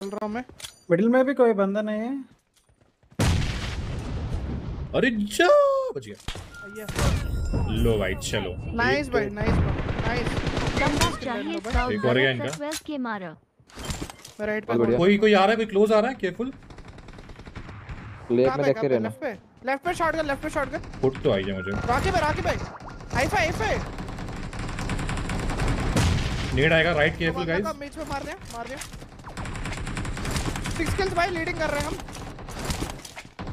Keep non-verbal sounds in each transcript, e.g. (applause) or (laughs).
चल रहा हूँ मैं। मिडिल में भी कोई बंदा नहीं है। अरे जा बच गया। लो भाई चलो। नाइस भाई नाइस नाइस चंदा चाहिए एक सौ और गया इनका। के मारो। राइट पे बहुत बढ़िया। कोई कोई आ रहा है कोई क्लोज आ रहा है? केयरफुल लेफ़्ट में देख के रहना। लेफ़्ट पे। शॉट कर लेफ़्ट पे शॉट कर। फुट तो आई है मुझे। राकी भाई राकी भाई high five high five need आएगा राइट केयरफुल गाइस बीच में मार दिया मार दिया। सिक्स किल्स भाई लीडिंग कर रहे हैं हम।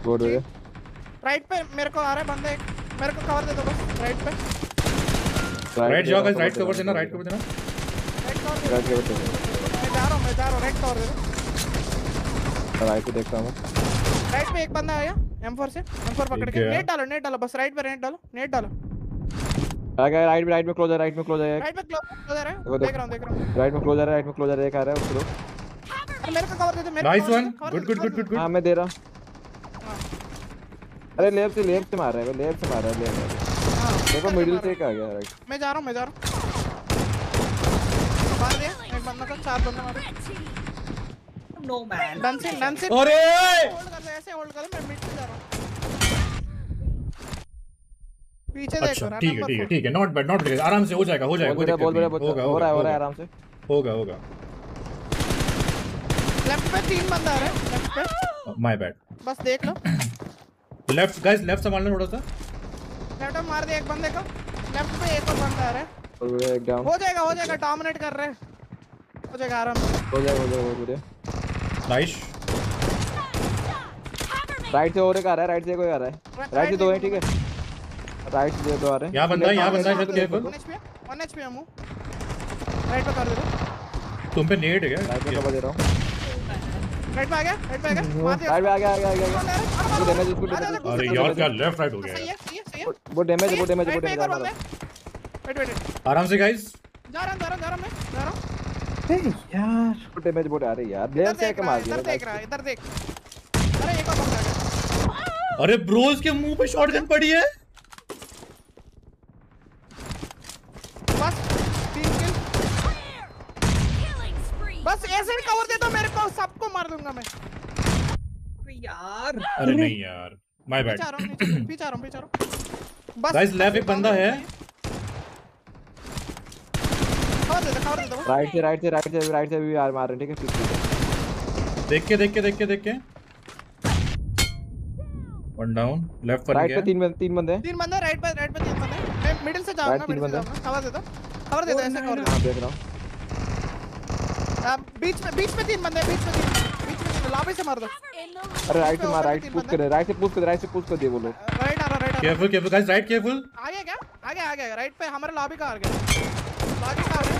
गुड हो। गया राइट पे मेरे को आ रहा है बंदा। एक मेरे को कवर दे दो बस राइट पे। राइट जाओ गाइस राइट कवर देना राइट कवर देना। राइट कवर दे मैं जा रहा हूँ मैं जा रहा हूँ राइट कवर दे दो। राइट पे देखता हूँ। राइट पे एक बंदा आया M4 से। M4 पकड़ के। नेट डालो नेट डालो बस राइट पे नेट डालो नेट डालो। आ गया राइट में राइट में क्लोज है राइट में क्लोज है। राइट पे क्लोज हो रहा है देख। रहा हूँ देख रहा हूँ। राइट में क्लोज है राइट में क्लोज है एक आ रहा है उसको मेरे को कवर दे दो मेरे को नाइस वन दे गुड गुड गुड गुड हाँ मैं दे रहा हूँ। अरे लेफ़्ट से लेफ़्ट से मार रहा है वो लेफ़्ट से मार रहा है लेफ़्ट हाँ, देखो मिडिल से एक आ गया राइट मैं जा रहा हूँ मैं जा रहा हूँ। मार दिया एक बंदा का चार बंदा मारे। No man. डन से डन से अरे! होल्ड कर ऐसे होल्ड कर मैं मिड पे जा रहा हूँ। पीछे देखो अच्छा ठीक है ठीक है ठीक है नॉट बैड नॉट बैड आराम से हो जाएगा हो जाएगा कोई दिक्कत नहीं। होगा हो रहा है हो रहा है आराम से। होगा होगा। लेफ़्ट पे तीन बंदा आ रहा है लेफ़्ट पे। माय बैड बस देख लो। लेफ़्ट गाइस लेफ़्ट संभालना थोड़ा सा। लेफ़्ट मार दिया एक बंदे को। लेफ़्ट पे एक और बंदा आ रहा है। एक डाउन हो जाएगा हो जाएगा डोमिनेट कर रहे हैं। हो जाएगा आराम से। हो जाएगा हो जाएगा बढ़िया नाइस राइट से और एक आ रहा है राइट से कोई आ रहा है। राइट से दो है ठीक है। राइट से दो आ रहे हैं। यहाँ बंदा है, यहाँ बंदा है, शायद careful. One HP one HP है मुँह राइट पे कर दे दो। तुम पे नेट है राइट में क्या कवर दे रहा हूँ। राइट पे आ गया राइट पे आ गया मार दिया राइट पे आ गया आ गया आ गया, है? डैमेज डैमेज अरे यार क्या लेफ़्ट राइट हो गया सही है सही है वो डैमेज वो डैमेज वो डैमेज है है वेट वेट आराम से गाइस जा रहा हूँ जा रहा हूँ जा रहा हूँ मैं जा रहा हूँ। ए, यार। वो डैमेज बोट आ रही है यार। लेफ़्ट से एक मार दिया इधर देख रहा है इधर देख। अरे एक और बंदा आ गया। अरे ब्रोज के मुँह पे शॉटगन पड़ी है। बस तीन किल बस ऐसे ही कवर दे दो मेरे को सबको मार दूँगा मैं। यार। अरे नहीं यार माय बैड पीछे आ रहा हूँ (clears throat) पीछे आ रहा हूँ पीछे आ रहा हूँ। बस Guys, left एक बंदा है। कवर दे दो दे दो। राइट से राइट से राइट से राइट से भी यार मार रहे हैं ठीक है? देख के देख के देख के देख के। वन डाउन लेफ़्ट पर राइट पे तीन बंदे तीन बंदे हैं। तीन बंदे राइट पे राइट पे तीन बंदे मैं मिडिल से जाऊँगा Right, तीन मिडिल से जाऊँगा कवर दे दो कवर दे दो ऐसे कवर दे हाँ देख रहा हूँ। बीच में बीच में तीन बंदे हैं, बीच में तीन लॉबी से मार दो। अरे राइट से मार राइट से पुश कर राइट से पुश कर राइट से पुश कर दिए वो लोग। राइट आ रहा right careful careful guys right careful आगे क्या? आगे आगे आगे। राइट पे हमारे लॉबी का आ गया लॉबी का आ गया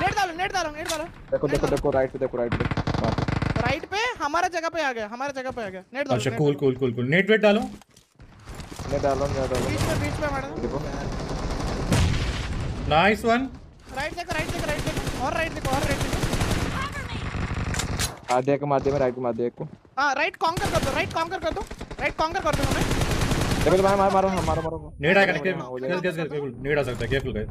नेट डालो नेट डालो नेट डालो। देखो देखो देखो राइट पे देखो राइट पे। मार राइट पे हमारे जगह पे आ गया हमारे जगह पे आ गया। नेट डालो अच्छा cool cool cool cool net wait डालो। मैं डाल मैं डाल। बीच में बीच में मार दो देखो। नाइस वन राइट देखो राइट देखो राइट देखो। और राइट देखो और राइट देखो। दे के मार मैं राइट को मार दिया एक को। हाँ राइट कॉन्कर कर दो राइट कॉन्कर कर दो राइट कॉन्कर कर दो हमें। देखो तो मार मार मारो हाँ, मारो मारो। नेट आएगा हाँ, हो केयरफुल जाएगा। केयरफुल केयरफुल आ सकता है केयरफुल गाइस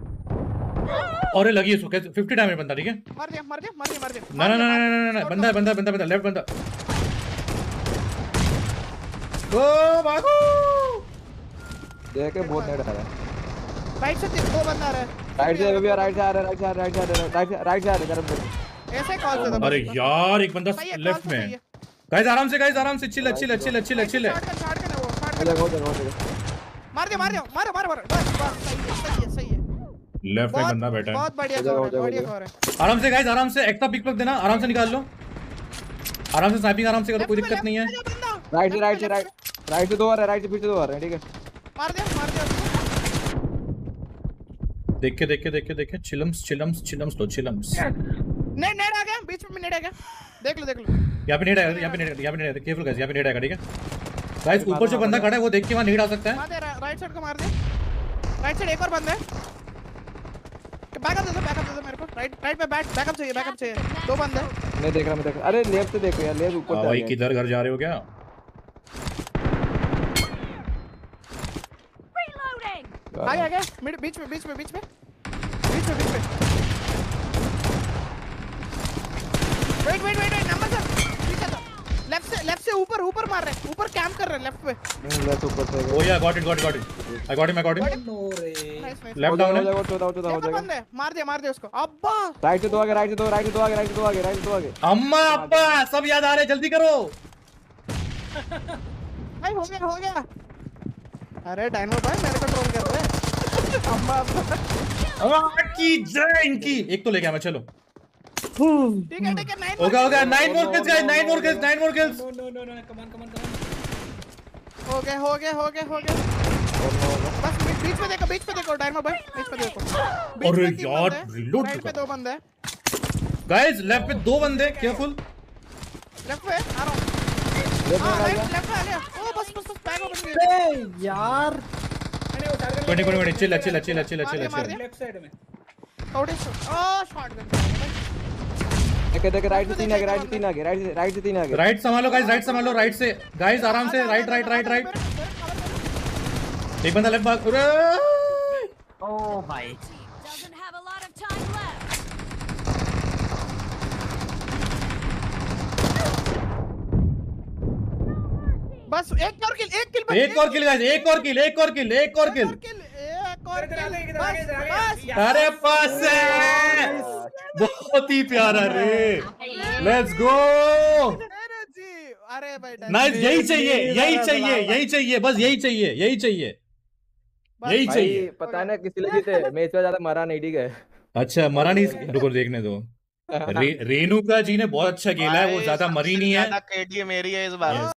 और ये लगी है इसको 50 डैमेज बनता ठीक है? मार दिया मार दिया मार दिया मार दिया ना ना ना ना ना ना बंदा है बंदा है, बंदा बंदा लेफ़्ट बंदा। ओ भागो देख के बहुत नेट आ रहा है। राइट से तीन- दो बंदा आ रहा है। राइट से भी राइट से आ रहा है राइट से आ रहा है राइट से आ रहा है राइट से राइट से आ रहा है ऐसे कॉल दे दो अरे यार एक बंदा लेफ़्ट तो में। गाइस आराम से गाइस आराम से chill chill chill chill chill मार दिया मार दिया मारो मारो मारो बस बस सही है सही है सही है। लेफ़्ट में बंदा बैठा है। बहुत बढ़िया कवर है बढ़िया कवर है। आराम से गाइस आराम से एक्स्ट्रा पिक पक देना आराम से निकाल लो। आराम से स्नाइपिंग आराम से करो कोई दिक्कत नहीं है। राइट से राइट से राइट राइट से दो आ रहे हैं राइट से पीछे दो आ रहे हैं ठीक है। मार दिया मार दिया। देख के देख के देख के देख के। चिलम्स चिलम्स चिलम्स लो चिलम्स नेट नेट आ गया बीच में नेट आ गया। देख लो देख लो। यहाँ पे नेट आएगा यहाँ पे नेट यहाँ पे नेट आएगा केयरफुल गाइस यहाँ पे नेट आएगा ठीक है? गाइस ऊपर जो बंदा खड़ा है वो देख के वहाँ नेट आ सकता है। मार दे राइट साइड को मार दे। राइट साइड एक और बंदा है। बैकअप दे दो बैकअप दे दो मेरे को। राइट राइट पे बैक बैकअप चाहिए बैकअप चाहिए। दो बंदे हैं। मैं देख रहा मैं देख रहा। अरे लेफ़्ट से देखो यार लेफ़्ट ऊपर हाँ भाई किधर घर जा रहे हो क्या? आ गया आ गया। मिड बीच में बीच में बीच में। बीच में बीच में। Wait wait wait wait number sir ठीक है लेफ़्ट से लेफ़्ट से ऊपर ऊपर मार रहे हैं ऊपर कैंप कर रहे हैं लेफ़्ट पे। नहीं लेफ़्ट ऊपर से ओ yeah got it got it got it I got it I got it no रे लेफ़्ट डाउन है हो चौथा हो चौथा हो देखो जाएगा बंदे मार दे मार दे उसको। अब्बा! राइट से दो आगे राइट से दो राइट से दो आगे राइट से दो आगे राइट से दो आगे। अम्मा अब्बा सब याद आ रहे हैं, जल्दी करो। भाई हो गया हो गया। अरे डायनो भाई मेरे को ट्रोल कर रहे हैं। अम्मा अब्बा अम्मा की जय इनकी। एक तो ले गया मैं चलो। ठीक है ठीक है नाइन हो गया हो गया nine more kills guys nine more kills nine more kills no no no no come on come on come हो गया हो गया हो गया हो गया। बस बीच में देखो बीच में देखो डायनो भाई बीच में देखो। अरे यार, हैं, राइट पे दो बंदे हैं। गाइस लेफ़्ट पे दो बंदे केयरफुल लेफ़्ट पे? आ रहा हूँ। लेफ़्ट हाँ में लेफ़्ट पे आ गया। ओ बस बस बस बैग ओपन कर ए यार। मैंने वो target twenty twenty minute chill chill chill chill chill chill left side में। से ओ शॉटगन देखे देखे राइट से तीन आगे राइट से तीन आगे राइट से राइट से तीन आगे। राइट संभालो गाइस राइट संभालो राइट से। गाइस आराम से राइट राइट राइट राइट एक बंदा लेफ़्ट भाग। अरे time left. बस एक और किल एक किल एक और किल गाइस एक और किल एक और किल एक और किल किल एक और किल अरे पास है बहुत ही प्यारा रे। लेट्स गो अरे जी अरे भाई नाइस यही चाहिए यही चाहिए यही चाहिए बस यही चाहिए यही चाहिए। यही भाई चाहिए। पता ना किस जीते मैच में ज़्यादा मरा नहीं ठीक है। अच्छा मरा नहीं (laughs) रुको देखने दो। (laughs) रे, रेणुका जी ने बहुत अच्छा खेला है वो ज़्यादा मरी नहीं है। मेरी है इस बार।